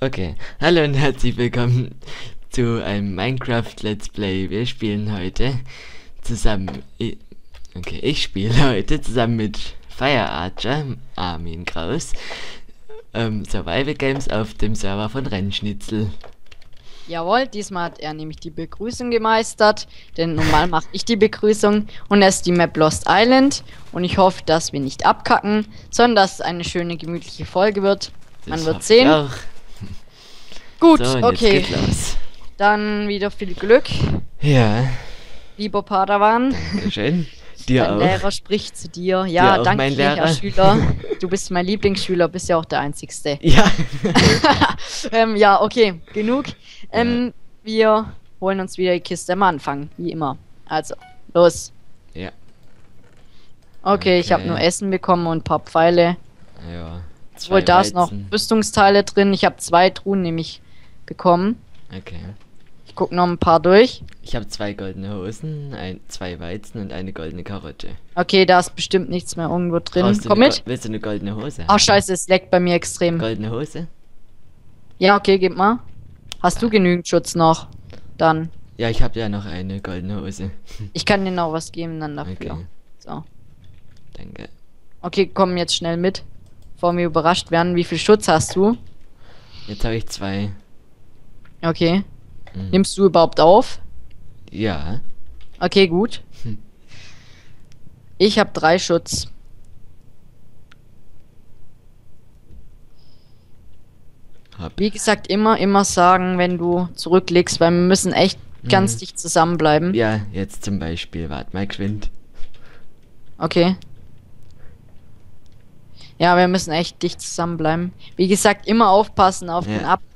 Okay, hallo und herzlich willkommen zu einem Minecraft Let's Play. Wir spielen heute zusammen. Okay, ich spiele heute zusammen mit Fire Archer, Armin Kraus, ähm, Survival Games auf dem Server von Rennschnitzel. Jawohl, diesmal hat er nämlich die Begrüßung gemeistert, denn normal mache ich die Begrüßung und er ist die Map Lost Island und ich hoffe, dass wir nicht abkacken, sondern dass es eine schöne gemütliche Folge wird. Man Das wird sehen. Gut, So, okay. Dann wieder viel Glück, Ja, lieber Padawan. schön. Dir Dein auch. Lehrer spricht zu dir. Ja, Dir danke, Herr. Schüler. Du bist mein Lieblingsschüler, bist ja auch der Einzigste. Ja. ähm, ja, okay, genug. Ähm, Wir holen uns wieder die Kiste am Anfang, wie immer. Also, los. ja, Okay, ich habe Okay. nur Essen bekommen und ein paar Pfeile. ja. Obwohl, Zwei da ist noch. Rüstungsteile drin. Ich habe zwei Truhen nämlich bekommen. Okay. Ich guck noch ein paar durch. Ich habe zwei goldene Hosen, ein, zwei Weizen und eine goldene Karotte. Okay, da ist bestimmt nichts mehr irgendwo drin. Komm mit. Willst du eine goldene Hose? Ach, scheiße, es leckt bei mir extrem. Goldene Hose? Ja, okay, gib mal. Hast du genügend Schutz noch? Dann. Ja, ich habe ja noch eine goldene Hose. Ich kann dir noch was geben dann dafür. Okay, So. danke. Okay, komm jetzt schnell mit. Bevor wir überrascht werden. Wie viel Schutz hast du? Jetzt habe ich zwei. Okay. Mhm. Nimmst du überhaupt auf? Ja. Okay, gut. Hm. Ich habe drei Schutz. Hab. Wie gesagt, immer, immer sagen, wenn du zurücklegst, weil wir müssen echt ganz Mhm. dicht zusammenbleiben. Ja, jetzt zum Beispiel. Warte mal geschwind. Okay. Ja, wir müssen echt dicht zusammenbleiben. Wie gesagt, immer aufpassen auf Ja. den Abgrund.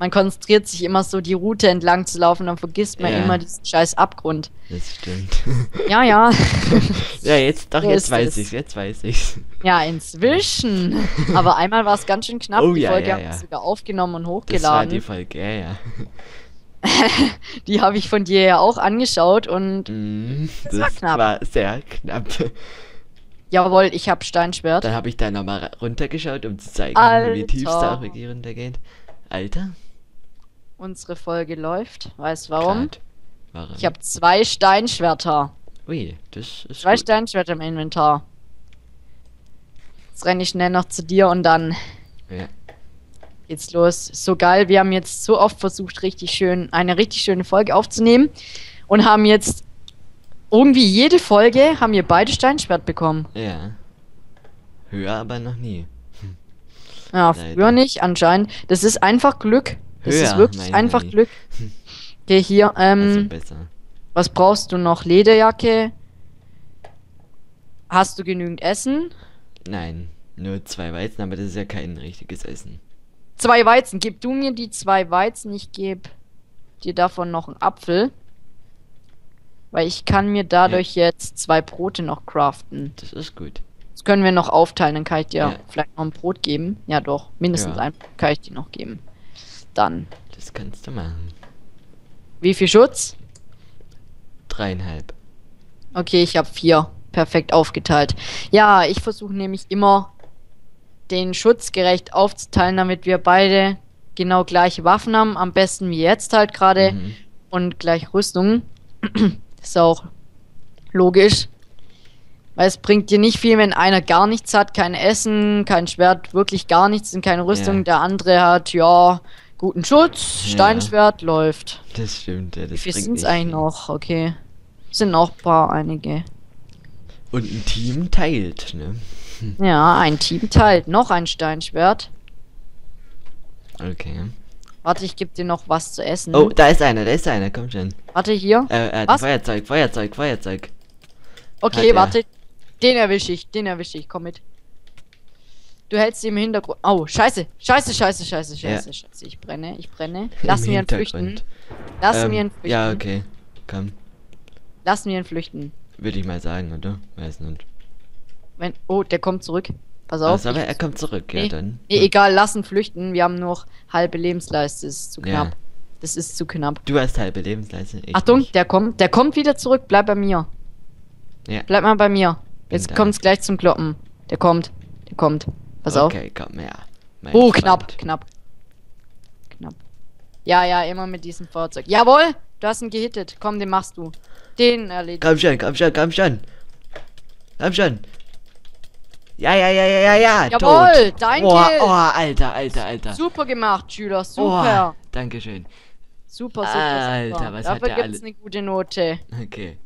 Man konzentriert sich immer so, die Route entlang zu laufen, dann vergisst man Ja. immer diesen scheiß Abgrund. Das stimmt. Ja, ja. ja, jetzt, doch, So jetzt weiß ich's, jetzt weiß ich's. ja, inzwischen. Aber einmal war es ganz schön knapp. Oh, die ja, Folge ja, habe ich ja. sogar aufgenommen und Das war hochgeladen. die Die, Folge, ja, ja. habe ich von dir ja auch angeschaut und Mhm, Das war knapp. war sehr knapp. jawohl, ich habe Steinschwert. Dann habe ich da nochmal runtergeschaut, um zu zeigen, wie tief es da Alter. auch runtergeht. Alter? Unsere Folge läuft. Weißt warum? Warum? Ich habe zwei Steinschwerter. Ui, das ist Zwei gut. Steinschwerter im Inventar. Jetzt renne ich schnell noch zu dir und dann Ja. geht's los. So geil, wir haben jetzt so oft versucht, richtig schön, eine richtig schöne Folge aufzunehmen und haben jetzt irgendwie jede Folge haben wir beide Steinschwert bekommen. Ja. Höher aber noch nie. Ja, Leider. früher nicht, anscheinend. Das ist einfach Glück. Das ist Höher, wirklich meinen einfach wir. Glück. Okay, hier, ähm, Also was brauchst du noch? Lederjacke? Hast du genügend Essen? Nein, nur zwei Weizen, aber das ist ja kein richtiges Essen. Zwei Weizen. Gib du mir die zwei Weizen, ich gebe dir davon noch einen Apfel. Weil ich kann mir dadurch jetzt zwei Brote noch craften. Das ist gut. Das können wir noch aufteilen, dann kann ich dir Ja. vielleicht noch ein Brot geben. Ja doch, mindestens Ja. ein Brot kann ich dir noch geben. Dann. Das kannst du machen. Wie viel Schutz? Dreieinhalb. Okay, ich habe vier. Perfekt aufgeteilt. Ja, ich versuche nämlich immer den Schutz gerecht aufzuteilen, damit wir beide genau gleiche Waffen haben. Am besten wie jetzt halt gerade. Mhm. und gleich Rüstung. ist auch logisch. Weil es bringt dir nicht viel, wenn einer gar nichts hat, kein Essen, kein Schwert, wirklich gar nichts und keine Rüstung. Ja. Der andere hat, ja, guten Schutz, Ja. Steinschwert, läuft. Das stimmt, ja. Das Wie viel bringt sind es nicht eigentlich noch? Okay. Sind noch ein paar, einige. Und ein Team teilt, ne? Ja, ein Team teilt. Noch ein Steinschwert. Okay. Warte, ich gebe dir noch was zu essen. Oh, da ist einer, da ist einer, komm schon. Warte, hier. Äh, hat Was? Feuerzeug, Feuerzeug, Feuerzeug. Okay, er. warte. Den erwische ich, den erwische ich, komm mit. Du hältst sie im Hintergrund. Oh, scheiße, scheiße, scheiße, scheiße, Ja. scheiße, scheiße. Ich brenne, ich brenne. Lass Im mir ihn flüchten. Lass Ähm, mir ihn flüchten. Ja, okay. Komm, Lass mir ihn flüchten. würde ich mal sagen, oder? Weiß nicht. Wenn, oh, der kommt zurück. Pass auf. Also, aber er kommt zurück, ja nee, dann. nee, egal, lass ihn flüchten. Wir haben noch halbe Lebensleiste. Das ist zu Ja. knapp. Das ist zu knapp. Du hast halbe Lebensleiste. Ich Achtung, nicht. der kommt, der kommt wieder zurück. Bleib bei mir. Ja. Bleib mal bei mir. Bin Jetzt da. kommt's gleich zum Kloppen. Der kommt. Der kommt. Pass auf. Okay, komm her. Oh, Freund. knapp, knapp. Ja, ja, immer mit diesem Fahrzeug. Jawohl, du hast ihn gehittet. Komm, den machst du. Den erledigt. Komm schon, komm schon, komm schon. Komm schon. Ja, ja, ja, ja, ja, ja. Jawohl, tot. dein oh, Kill. Oh, Alter, Alter, Alter. Super gemacht, Schüler. Oh, Super. Dankeschön. Super, super, Alter, super. was hat Dafür der gibt's alle- eine gute Note. Okay.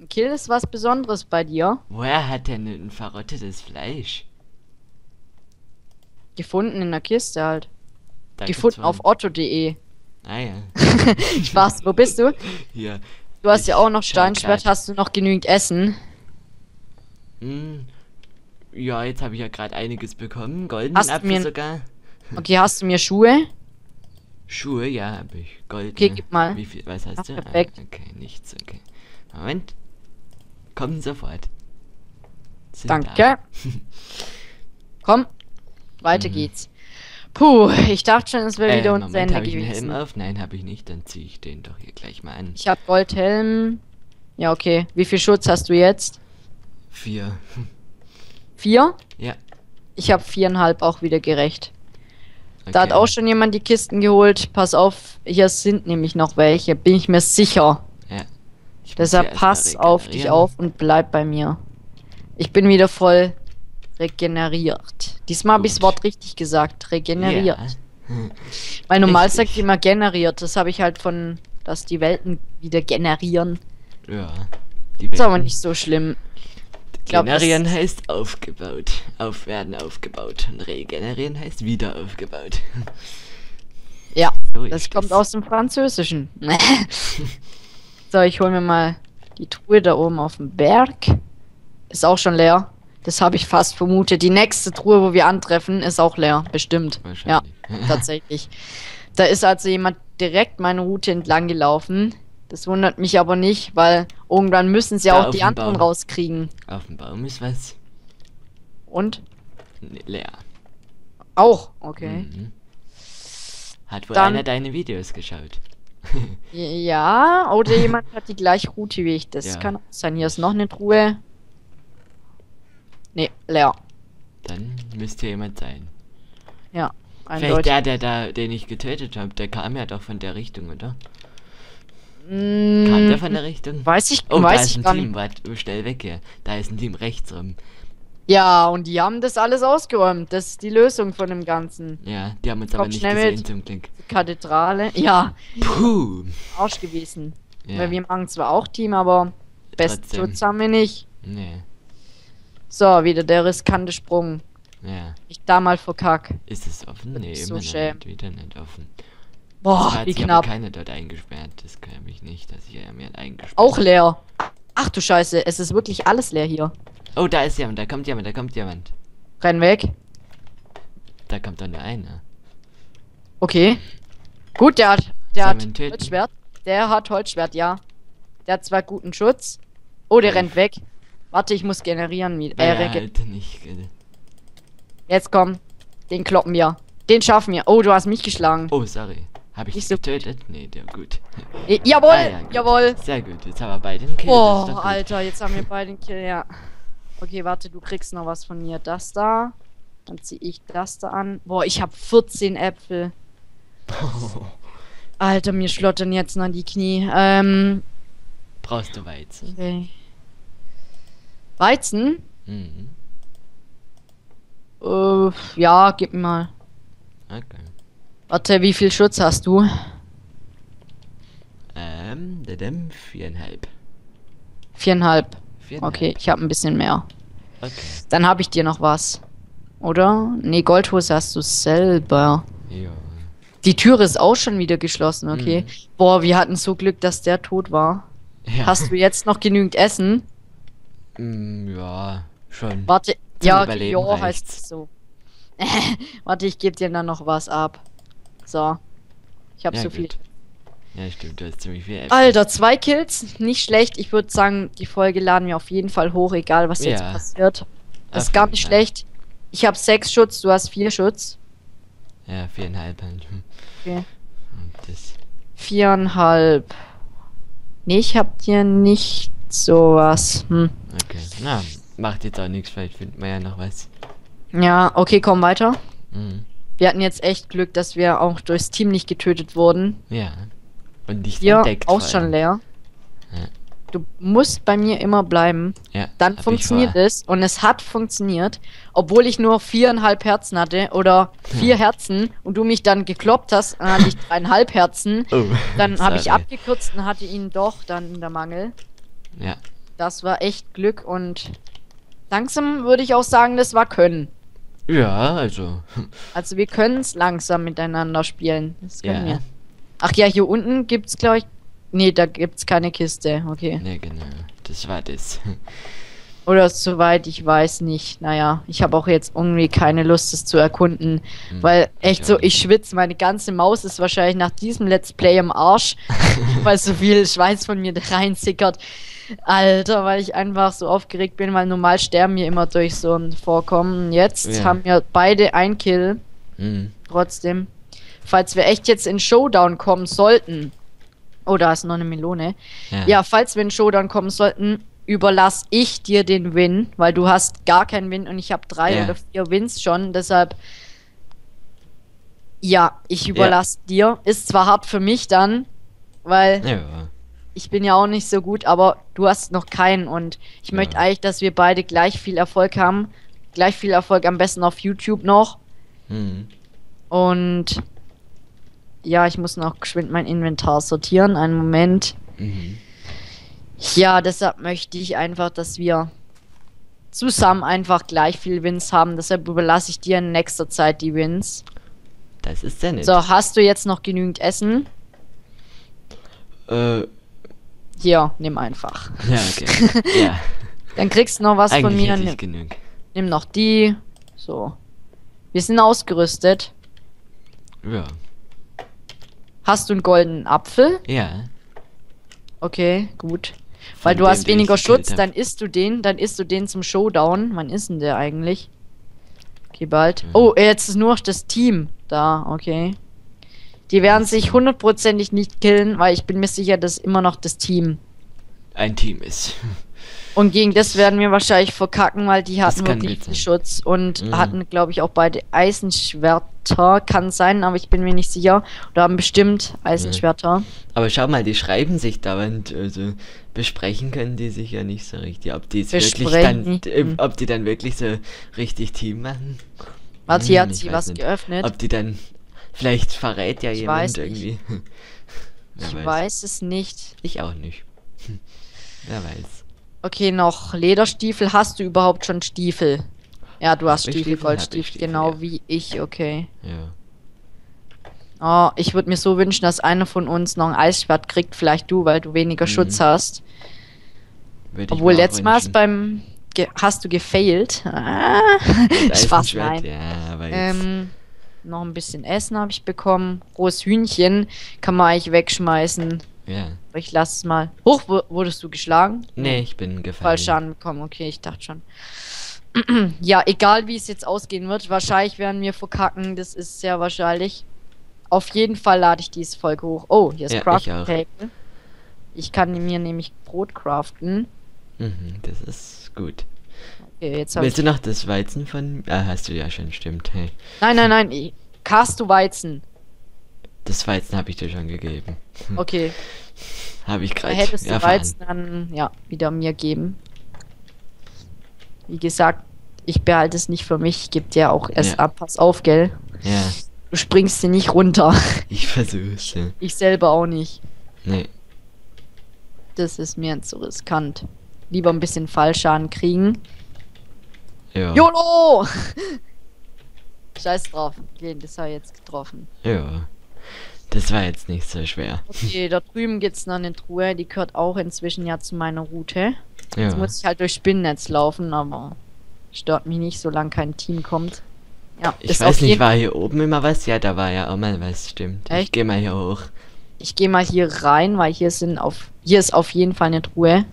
Ein Kill ist was Besonderes bei dir. Woher hat denn ein verrottetes Fleisch? Gefunden in der Kiste halt. Da Gefunden auf otto.de. Ah ja. Spaß, wo bist du? Hier. Du hast Ich ja auch noch Steinschwert, hast du noch genügend Essen? Hm. Ja, jetzt habe ich ja gerade einiges bekommen. Goldenen Hast Apfel mir- sogar. Okay, hast du mir Schuhe? Schuhe, ja, habe ich. Goldene. Okay, gib mal. Wie viel, was hast Ach, du? perfekt. Ah, okay, nichts, okay. Moment. Kommt sofort. Sind Danke. da. Komm, weiter Mhm. geht's. Puh, ich dachte schon, es wäre Äh, wieder unser Ende habe ich einen gewesen. Helm auf? Nein, habe ich nicht. Dann ziehe ich den doch hier gleich mal an. Ich habe Goldhelm. Ja, okay. Wie viel Schutz hast du jetzt? Vier. Vier? Ja. Ich habe viereinhalb auch wieder gerecht. Da hat okay. auch schon jemand die Kisten geholt. Pass auf, hier sind nämlich noch welche, bin ich mir sicher. Ja. Deshalb pass auf dich auf und bleib bei mir. Ich bin wieder voll regeneriert. Diesmal habe ich das. Wort richtig gesagt. Regeneriert. Ja. Weil normal Richtig. sagt ich immer generiert. Das habe ich halt von, dass die Welten wieder generieren. Ja. Die Ist aber Welten- nicht so schlimm. glaub, das- Generieren heißt aufgebaut. Aufwerden aufgebaut. Und regenerieren heißt wieder aufgebaut. Ja, So das kommt es. aus dem Französischen. so, ich hole mir mal die Truhe da oben auf dem Berg. Ist auch schon leer. Das habe ich fast vermutet. Die nächste Truhe, wo wir antreffen, ist auch leer. Bestimmt. Ja, tatsächlich. Da ist also jemand direkt meine Route entlang gelaufen. Das wundert mich aber nicht, weil irgendwann müssen sie Da auch die anderen Baum. rauskriegen. Auf dem Baum ist was Und? nee, leer. Auch, okay. Mhm. Hat wohl Dann- einer deine Videos geschaut. Ja, oder jemand hat die gleiche Route wie ich. Das Ja. kann auch sein. Hier ist noch eine Truhe. Nee, leer. Dann müsste jemand sein. Ja, Vielleicht der, der da, den ich getötet habe, der kam ja doch von der Richtung, oder? Mm, Kam der von der Richtung? Weiß ich, Oh, da weiß ist ich ein Team, nicht. warte, schnell weg hier. Da ist ein Team rechts rum. Ja, und die haben das alles ausgeräumt. Das ist die Lösung von dem Ganzen. Ja, die haben uns Komm aber nicht gesehen mit. zum Glück. Kathedrale. Ja, Puh. Arsch gewesen. Ja, Weil wir machen zwar auch Team, aber besten Trotzdem. Haben wir nicht. nee, So, wieder der riskante Sprung. ja. Ich da mal verkack. Ist es offen? Nee, ist so immer schön. nicht, wieder nicht offen. Boah, wie knapp. aber keiner dort eingesperrt. Das kann ich nicht, dass ich mir eingesperrt Auch leer. Ach du Scheiße, es ist wirklich alles leer hier. Oh, da ist jemand, da kommt jemand, da kommt jemand. Renn weg. Da kommt doch nur einer. Okay. Gut, der hat, der hat? Holzschwert. Der hat Holzschwert, ja. Der hat zwar guten Schutz. Oh, der Elf. rennt weg. Warte, ich muss generieren. Äh, rege- halt nicht. äh, Jetzt komm. Den kloppen wir. Den schaffen wir. Oh, du hast mich geschlagen. Oh, sorry. Habe ich Nicht dich so- getötet? Nee, der gut. Eh, jawohl, Ah, ja, gut. jawohl. Sehr gut, jetzt haben wir beide einen Kill. Oh, gut. Alter, jetzt haben wir beide einen Kill, ja. Okay, warte, du kriegst noch was von mir. Das da. Dann zieh ich das da an. Boah, ich habe 14 Äpfel. Alter, mir schlottern jetzt noch die Knie. Ähm, Brauchst du Weizen? okay. Weizen? Mhm. Äh, ja, gib mir mal. Okay. Warte, wie viel Schutz hast du? Ähm, dadam, viereinhalb. Viereinhalb. Viereinhalb. Okay, ich habe ein bisschen mehr. Okay. Dann habe ich dir noch was. Oder? Nee, Goldhose hast du selber. Ja. Die Türe ist auch schon wieder geschlossen, okay. Mhm. Boah, wir hatten so Glück, dass der tot war. ja. Hast du jetzt noch genügend Essen? Mm, ja, schon. Warte, Zum ja, Überleben heißt reicht's. es so. Warte, ich gebe dir dann noch was ab. So. Ich habe Ja, so viel. gut. Ja, stimmt, du hast ziemlich viel Äpfel. Alter, zwei Kills, nicht schlecht. Ich würde sagen, die Folge laden wir auf jeden Fall hoch, egal was jetzt Ja. passiert. Das ist gar nicht schlecht. Ich habe sechs Schutz, du hast vier Schutz. Ja, viereinhalb halt. Hm. Okay. Und das. Viereinhalb. Nee, ich hab dir nicht sowas. Hm. Okay. Na, macht jetzt auch nichts, vielleicht findet man ja noch was. Ja, okay, komm weiter. Mhm. Wir hatten jetzt echt Glück, dass wir auch durchs Team nicht getötet wurden. Ja. Und nicht Hier entdeckt. auch schon leer. Ja. Du musst bei mir immer bleiben. Ja. Dann funktioniert es und es hat funktioniert, obwohl ich nur viereinhalb Herzen hatte oder vier Herzen und du mich dann gekloppt hast, dann hatte ich dreieinhalb Herzen. Oh, Dann habe ich abgekürzt und hatte ihn doch dann in der Mangel. Ja. Das war echt Glück und langsam würde ich auch sagen, das war Können. Ja, also. Also wir können es langsam miteinander spielen. Das können Ja. wir. Ach ja, hier unten gibt's glaube ich. Nee, da gibt's keine Kiste. Okay. Ne, genau. Das war das. Oder soweit ich weiß nicht. Naja, ich habe auch jetzt irgendwie keine Lust, es zu erkunden. Hm, Weil echt ich so, ich schwitze. Meine ganze Maus ist wahrscheinlich nach diesem Let's Play im Arsch. weil so viel Schweiß von mir reinsickert. Alter, weil ich einfach so aufgeregt bin, weil normal sterben wir immer durch so ein Vorkommen. Jetzt Ja. haben wir beide ein Kill. Hm. Trotzdem. Falls wir echt jetzt in Showdown kommen sollten. Oh, da ist noch eine Melone. Ja. Ja, falls wir in Showdown kommen sollten, überlass ich dir den Win, weil du hast gar keinen Win und ich habe drei Ja. oder vier Wins schon. Deshalb, ja, ich überlass dir. Ist zwar hart für mich dann, weil Ja. Ich bin ja auch nicht so gut, aber du hast noch keinen und ich Ja. möchte eigentlich, dass wir beide gleich viel Erfolg haben. Gleich viel Erfolg am besten auf YouTube noch. Hm. Und ja, ich muss noch geschwind mein Inventar sortieren. Einen Moment. Mhm. Ja, deshalb möchte ich einfach, dass wir zusammen einfach gleich viel Wins haben. Deshalb überlasse ich dir in nächster Zeit die Wins. Das ist sehr nett. So, hast du jetzt noch genügend Essen? Äh, Hier, nimm einfach. ja, okay. ja. Dann kriegst du noch was von Eigentlich mir. hätte ich Nimm, genug. nimm noch die. So. Wir sind ausgerüstet. Ja. Hast du einen goldenen Apfel? Ja. Okay, gut. Weil Von du dem, hast weniger Schutz, hab. dann isst du den, dann isst du den zum Showdown. Wann ist denn der eigentlich? Okay, bald. Mhm. Oh, jetzt ist nur noch das Team da, okay. Die werden sich hundertprozentig nicht killen, weil ich bin mir sicher, dass immer noch das Team. Ein Team ist. Und gegen das werden wir wahrscheinlich verkacken, weil die hatten wirklich viel. Schutz und Mhm. hatten, glaube ich, auch beide Eisenschwerter. Kann sein, aber ich bin mir nicht sicher. Oder haben bestimmt Eisenschwerter. Aber schau mal, die schreiben sich dauernd, also besprechen können die sich ja nicht so richtig. Ob die wirklich dann, äh, Hm. ob die dann wirklich so richtig Team machen. Warte, hier Hm, hat sie was nicht. geöffnet. Ob die dann, vielleicht verrät ja Ich jemand weiß irgendwie. Ich weiß es nicht. Ich auch nicht. Wer weiß. Okay, noch Lederstiefel. Hast du überhaupt schon Stiefel? Ja, du hast Stiefel, Stiefel? Goldstiefel, Stiefel, genau ja. wie ich, okay. Ja. Oh, ich würde mir so wünschen, dass einer von uns noch ein Eisschwert kriegt, vielleicht du, weil du weniger Mhm. Schutz hast. Obwohl letztes Mal beim ge hast du gefailt. Ah, Spaß, nein. Ja, aber jetzt. Ähm, noch ein bisschen Essen habe ich bekommen. Rohes Hühnchen kann man eigentlich wegschmeißen. ja. Aber ich lasse es mal. Hoch, wu- wurdest du geschlagen? Nee, ich bin gefallen. Falsch anbekommen, okay, ich dachte schon. ja, egal wie es jetzt ausgehen wird, wahrscheinlich werden wir verkacken, das ist sehr wahrscheinlich. Auf jeden Fall lade ich diese Folge hoch. Oh, hier ist Ja, ich auch. Table. Ich kann mir nämlich Brot craften. Mhm, das ist gut. Jetzt Willst du noch das Weizen von. Ah, hast du ja schon, stimmt. Hey. Nein, nein, nein. Cast du Weizen. Das Weizen habe ich dir schon gegeben. Okay, Habe ich gerade hättest du erfahren. Weizen dann, ja, wieder mir geben. Wie gesagt, ich behalte es nicht für mich, ich gebe dir auch erst Ja. ab, pass auf, gell? Ja, Du springst hier nicht runter. ich versuch's. Ja. Ich selber auch nicht. Nee. Das ist mir zu riskant. Lieber ein bisschen Fallschaden kriegen. Ja. YOLO! Scheiß drauf. Okay, das habe ich jetzt getroffen. Ja. Das war jetzt nicht so schwer. Okay, da drüben gibt's noch eine Truhe. Die gehört auch inzwischen ja zu meiner Route. Ja. Jetzt muss ich halt durch Spinnennetz laufen, aber stört mich nicht, solange kein Team kommt. Ja, Ich weiß nicht, war hier oben immer was? Ja, da war ja auch mal was, stimmt. Ich Echt? geh mal hier hoch. Ich gehe mal hier rein, weil hier sind auf hier ist auf jeden Fall eine Truhe.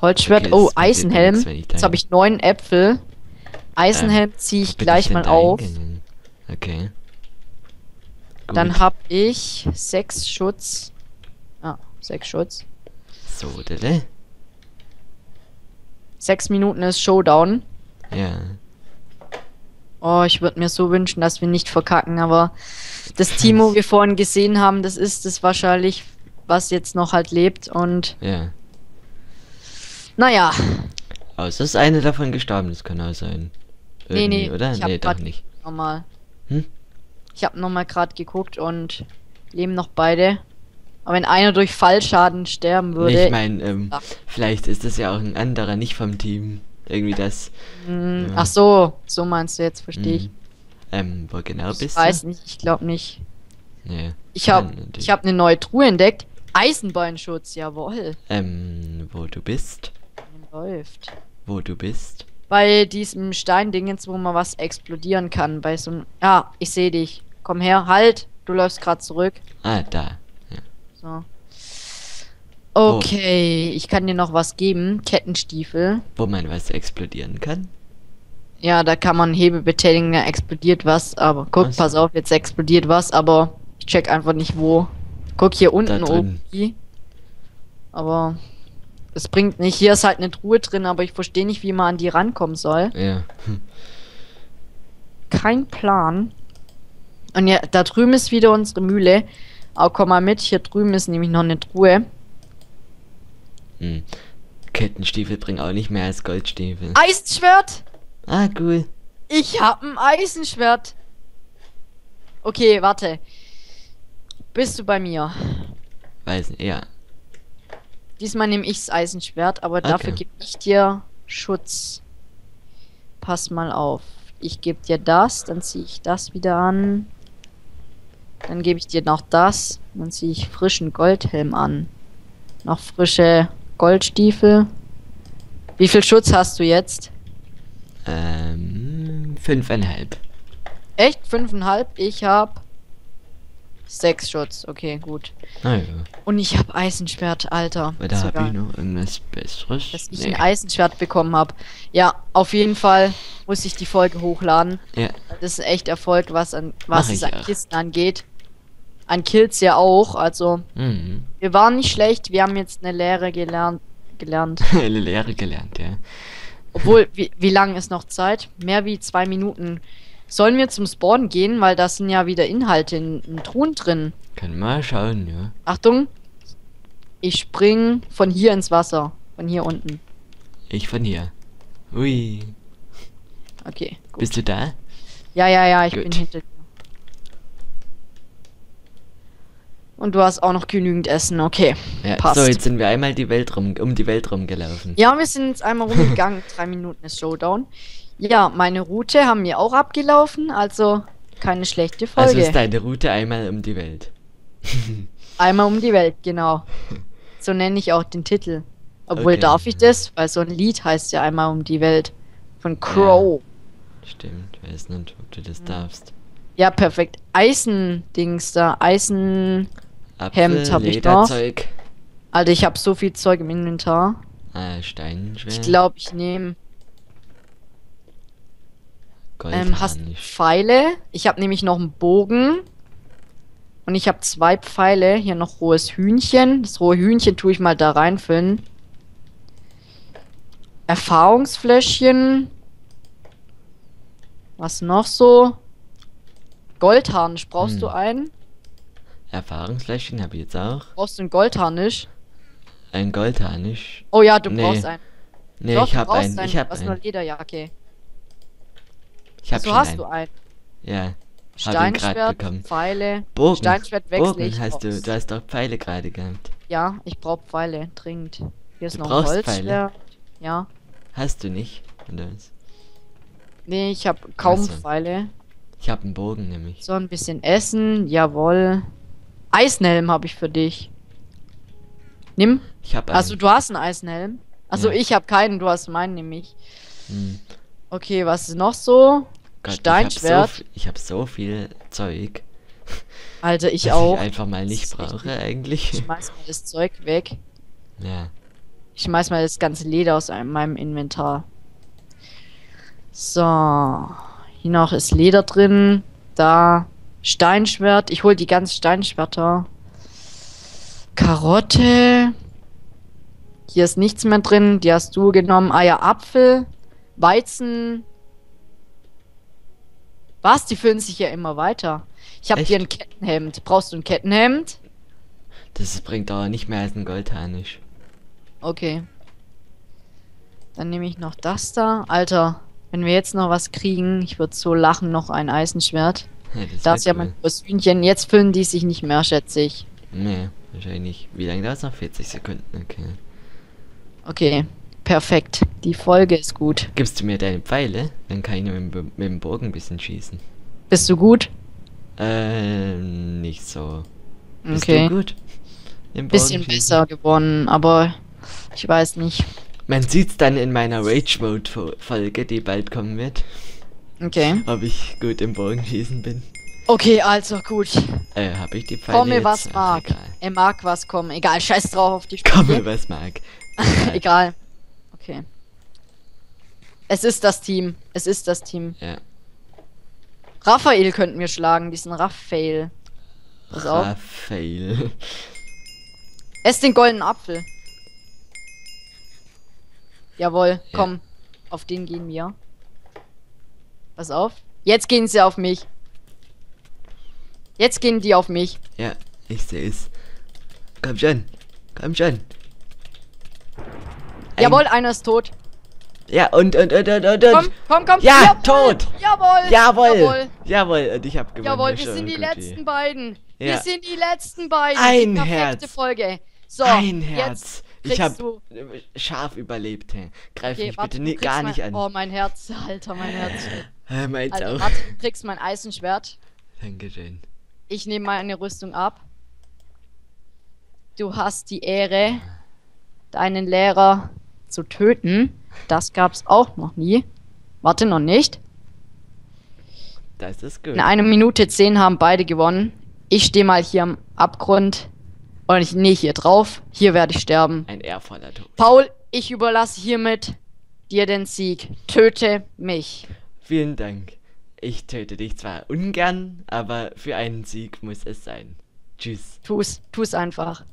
Holzschwert. Okay, oh, Eisenhelm. ich da Jetzt habe ich neun Äpfel. Eisenhelm ziehe ich gleich denn mal auf. Okay. Dann Gut. habe ich sechs Schutz. Ah, sechs Schutz. So, oder? Sechs Minuten ist Showdown. Ja. Oh, ich würde mir so wünschen, dass wir nicht verkacken, aber das Team, wo wir vorhin gesehen haben, das ist es wahrscheinlich, was jetzt noch halt lebt und Ja. Naja. Außer ist eine davon gestorben, das kann auch sein. Nee, Irgendwie, nee, oder? ich hab Nee, doch nicht. Nochmal. Hm? Ich habe nochmal gerade geguckt und leben noch beide. Aber wenn einer durch Fallschaden sterben würde. ich meine, ähm, vielleicht ist das ja auch ein anderer, nicht vom Team. Irgendwie das. Hm, ja. Ach so, so meinst du jetzt, verstehe ich. Mhm. Ähm, wo genau Ich bist weiß du? nicht, ich glaube nicht. Nee. Ich habe ich hab eine neue Truhe entdeckt. Eisenbeinschutz, jawohl. Ähm, wo du bist? Läuft. Wo du bist? Bei diesem Steindingens, wo man was explodieren kann. Bei so einem. Ja, ich sehe dich. Komm her, halt. Du läufst gerade zurück. Ah, da. Ja. So. Okay, ich kann dir noch was geben. Kettenstiefel. Wo man was explodieren kann? Ja, da kann man Hebel betätigen, da explodiert was. Aber guck, so. pass auf, jetzt explodiert was, aber ich check einfach nicht wo. Guck hier unten oben. Aber es bringt nicht. Hier ist halt eine Truhe drin, aber ich verstehe nicht, wie man an die rankommen soll. Ja. Hm. Kein Plan. Und ja, da drüben ist wieder unsere Mühle. Aber komm mal mit, hier drüben ist nämlich noch eine Truhe. Hm. Kettenstiefel bringen auch nicht mehr als Goldstiefel. Eisenschwert! Ah, cool. Ich hab ein Eisenschwert. Okay, warte. Bist du bei mir? Weiß nicht, ja. Diesmal nehme ich das Eisenschwert, aber Okay. dafür gebe ich dir Schutz. Pass mal auf. Ich gebe dir das, dann ziehe ich das wieder an. Dann gebe ich dir noch das, dann ziehe ich frischen Goldhelm an. Noch frische Goldstiefel. Wie viel Schutz hast du jetzt? Ähm, fünfeinhalb. Echt? Fünfeinhalb? Ich hab sechs Schutz. Okay, gut. Naja, Und ich hab Eisenschwert, Alter. weil da habe ich noch irgendwas Besseres. dass ich Nee. ein Eisenschwert bekommen habe. Ja, auf jeden Fall muss ich die Folge hochladen. Ja, Das ist echt Erfolg, was an was es an auch. Kisten angeht. An Kills ja auch. Also mhm. wir waren nicht schlecht. Wir haben jetzt eine Lehre gelernt. gelernt. Eine Lehre gelernt, ja. Obwohl, wie, wie lange ist noch Zeit? Mehr wie zwei Minuten. Sollen wir zum Spawn gehen, weil da sind ja wieder Inhalte in, in Truhen drin. Können wir mal schauen, ja. Achtung, ich spring von hier ins Wasser. Von hier unten. Ich von hier. Ui. Okay. Gut. Bist du da? Ja, ja, ja, ich Gut. bin hinter dir. Und du hast auch noch genügend Essen, okay. Ja, Passt. so, jetzt sind wir einmal die Welt rum, um die Welt rumgelaufen. Ja, wir sind jetzt einmal rumgegangen. Drei Minuten ist Showdown. Ja, meine Route haben wir auch abgelaufen, also keine schlechte Also Folge. ist deine Route einmal um die Welt. einmal um die Welt, genau. So nenne ich auch den Titel. Obwohl Okay. darf ich das? Weil so ein Lied heißt ja einmal um die Welt. Von Crow. Stimmt, weiß nicht, ob du das darfst. Ja, perfekt. Eisendings da. Eisen. Hemd hab ich noch. Alter, ich habe so viel Zeug im Inventar. Ah, Steinschwert. Ich glaube, ich nehme. Ähm, hast. Pfeile? Ich habe nämlich noch einen Bogen. Und ich habe zwei Pfeile. Hier noch rohes Hühnchen. Das rohe Hühnchen tue ich mal da reinfüllen. Erfahrungsfläschchen. Was noch so? Goldharnisch. Brauchst Hm. du einen? Erfahrungsfläschchen habe ich jetzt auch. Brauchst du einen Goldharnisch? Ein Goldharnisch. Oh ja, du Nee. brauchst einen. Nee, Doch, ich habe einen. einen. Ich habe hast nur einen. Lederjacke. Ich habe So schon hast einen. du einen. Ja. Hab Steinschwert, bekommen. Pfeile. Bogen. Steinschwert wechsle Bogen ich hast du. Du hast doch Pfeile gerade gehabt. Ja, ich brauche Pfeile, dringend. Hier ist Du noch brauchst Holzschwert. Ja. Hast du nicht? Oder was? Nee, ich habe kaum Ach so. Pfeile. Ich habe einen Bogen nämlich. So, ein bisschen Essen. Jawohl. Eisenhelm habe ich für dich. Nimm. Ich habe. Also, du hast einen Eisenhelm. Also, Ja. ich habe keinen, du hast meinen nämlich. Hm. Okay, was ist noch so? Gott, Steinschwert. Ich habe so, hab so viel Zeug. Alter, ich auch. ich einfach mal nicht brauche richtig- eigentlich. Ich schmeiß mal das Zeug weg. Ja. Ich schmeiß mal das ganze Leder aus einem- meinem Inventar. So. Hier noch ist Leder drin. Da. Steinschwert. Ich hol die ganzen Steinschwerter. Karotte. Hier ist nichts mehr drin. Die hast du genommen. Ja, Apfel. Weizen. Was? Die füllen sich ja immer weiter. Ich habe dir ein Kettenhemd. Brauchst du ein Kettenhemd? Das bringt aber nicht mehr als ein Goldharnisch. Okay. Dann nehme ich noch das da. Alter, wenn wir jetzt noch was kriegen, ich würde so lachen, noch ein Eisenschwert. Ja, das Das ist ja mein Kostümchen. Jetzt füllen die sich nicht mehr, schätze ich. Nee, wahrscheinlich. Wie lange dauert es noch? 40 Sekunden, okay. Okay, perfekt. Die Folge ist gut. Gibst du mir deine Pfeile? Dann kann ich nur mit, dem- mit dem Bogen ein bisschen schießen. Bist du gut? Äh, nicht so. Bist Okay. du gut? Im Bisschen besser geworden, aber ich weiß nicht. Man sieht's dann in meiner Rage Mode Fo- Folge, die bald kommen wird, Okay. ob ich gut im Bogenschießen bin. Okay, also gut. Äh, hab ich die Pfeile Komme, jetzt? was Ach, mag. Egal. Er mag was kommen. Egal, scheiß drauf auf die Komme, was mag. Egal. Okay. Es ist das Team. Es ist das Team. Ja. Raphael könnten wir schlagen, diesen Raphael. Pass. Raphael. Ess den goldenen Apfel. Jawohl, Ja. komm. Auf den gehen wir. Pass auf. Jetzt gehen sie auf mich. Jetzt gehen die auf mich. Ja, ich sehe es. Komm schon. Komm schon. Jawohl, einer ist tot. Ja, und, und, und, und, und, und. Komm, komm, komm. Ja, Jawohl, tot. Jawohl. Jawohl. Jawohl. Jawohl, und ich hab gewonnen. Jawohl, wir sind die letzten beiden. Wir Ja. sind die letzten beiden. Ein Herz. Folge. So, Ein Herz. Ich hab du- scharf überlebt. Hä. Greif Okay, mich warte, bitte kriegst gar mein, nicht an. Oh, mein Herz, Alter, mein Herz. Äh, meins Alter, auch. warte, du kriegst mein Eisenschwert. Dankeschön. Ich nehme meine Rüstung ab. Du hast die Ehre, deinen Lehrer zu töten. Das gab's auch noch nie. Warte noch nicht. Das ist gut. In einer Minute zehn haben beide gewonnen. Ich stehe mal hier am Abgrund. Und ich, nee, hier drauf. Hier werde ich sterben. Ein ehrvoller Tod. Paul, ich überlasse hiermit dir den Sieg. Töte mich. Vielen Dank. Ich töte dich zwar ungern, aber für einen Sieg muss es sein. Tschüss. Tu's, tu's einfach.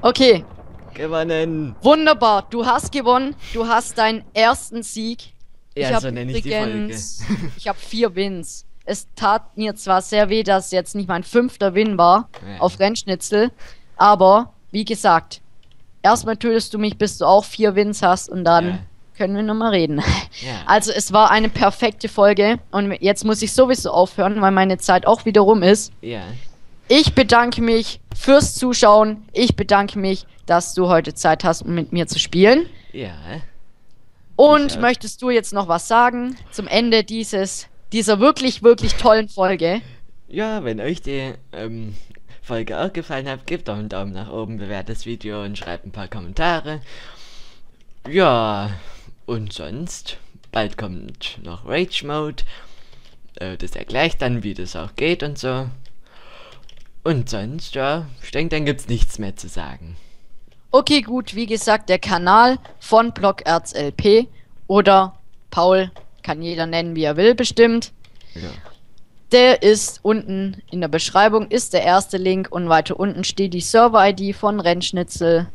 Okay, Gewonnen. wunderbar. Du hast gewonnen. Du hast deinen ersten Sieg. Ja, hab so nenne ich die Folge. übrigens- Ich habe vier Wins. Es tat mir zwar sehr weh, dass jetzt nicht mein fünfter Win war Ja. auf Rennschnitzel, aber wie gesagt, erstmal tötest du mich, bis du auch vier Wins hast und dann Ja. können wir nochmal reden. Ja. Also es war eine perfekte Folge und jetzt muss ich sowieso aufhören, weil meine Zeit auch wieder rum ist. Ja. Ich bedanke mich fürs Zuschauen. Ich bedanke mich, dass du heute Zeit hast, um mit mir zu spielen. Ja. Und Ich möchtest du jetzt noch was sagen zum Ende dieses dieser wirklich wirklich tollen Folge? Ja, wenn euch die ähm, Folge auch gefallen hat, gebt doch einen Daumen nach oben, bewertet das Video und schreibt ein paar Kommentare. Ja, und sonst, bald kommt noch Rage Mode. Äh, das erklärt dann, wie das auch geht und so. Und sonst, ja, ich denke, dann gibt's nichts mehr zu sagen. Okay, gut, wie gesagt, der Kanal von BlockErzLP oder Paul kann jeder nennen, wie er will, bestimmt. Ja. Der ist unten in der Beschreibung, ist der erste Link und weiter unten steht die Server-ID von Rennschnitzel.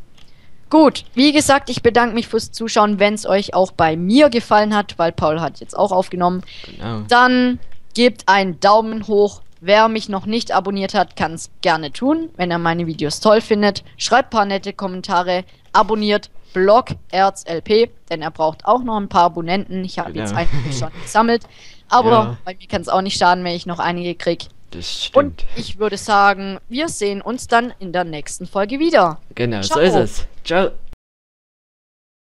Gut, wie gesagt, ich bedanke mich fürs Zuschauen, wenn es euch auch bei mir gefallen hat, weil Paul hat jetzt auch aufgenommen. Genau. Dann gebt einen Daumen hoch. Wer mich noch nicht abonniert hat, kann es gerne tun, wenn er meine Videos toll findet. Schreibt paar nette Kommentare, abonniert Blog ErzLP, denn er braucht auch noch ein paar Abonnenten. Ich habe Genau. jetzt einige schon gesammelt, aber Ja. bei mir kann es auch nicht schaden, wenn ich noch einige krieg. Das Und stimmt. ich würde sagen, wir sehen uns dann in der nächsten Folge wieder. Genau, so Ciao. ist es. Ciao.